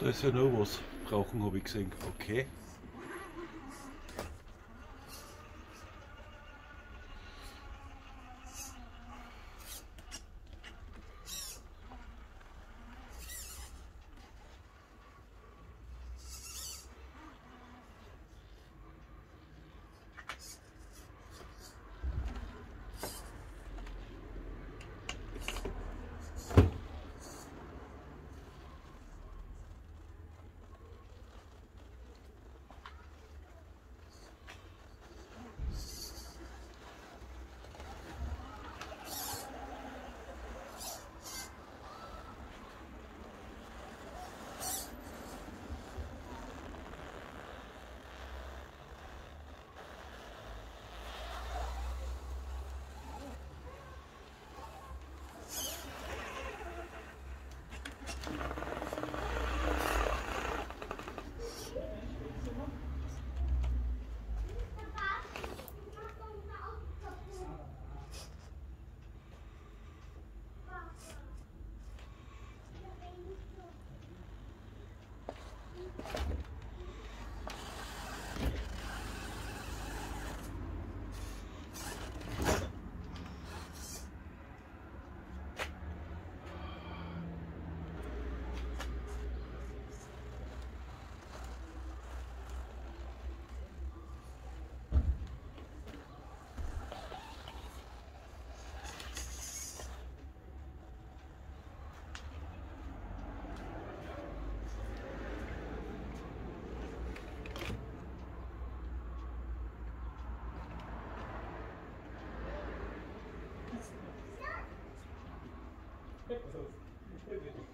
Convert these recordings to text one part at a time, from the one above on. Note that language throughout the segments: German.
Da ist ja noch was. Brauchen habe ich gesehen. Okay.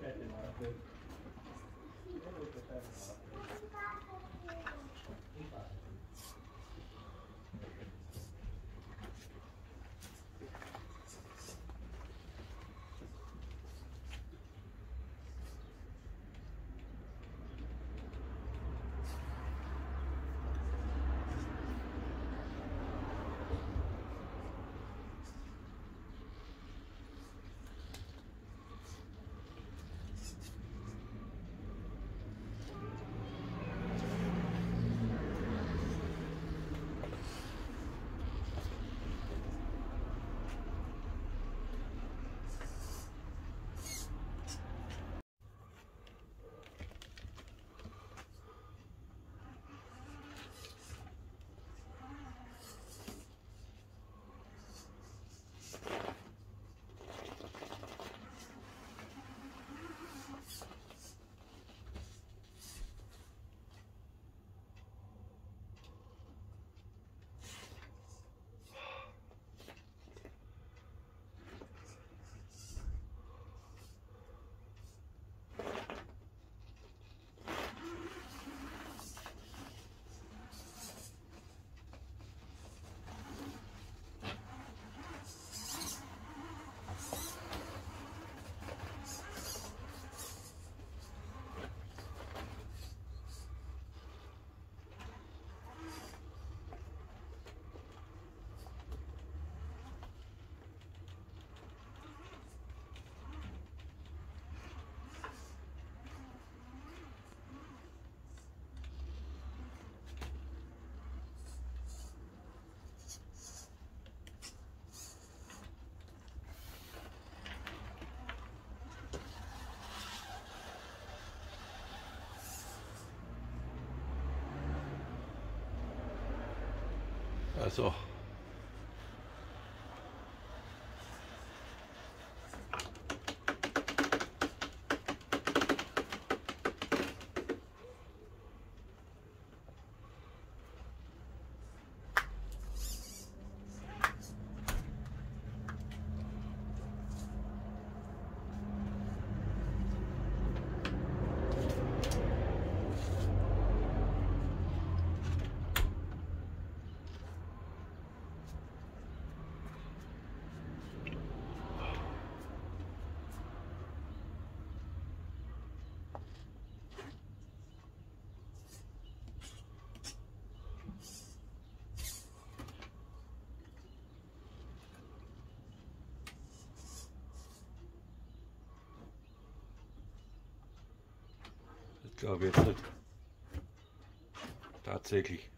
Thank you. あそう。glaube jetzt nicht. Tatsächlich.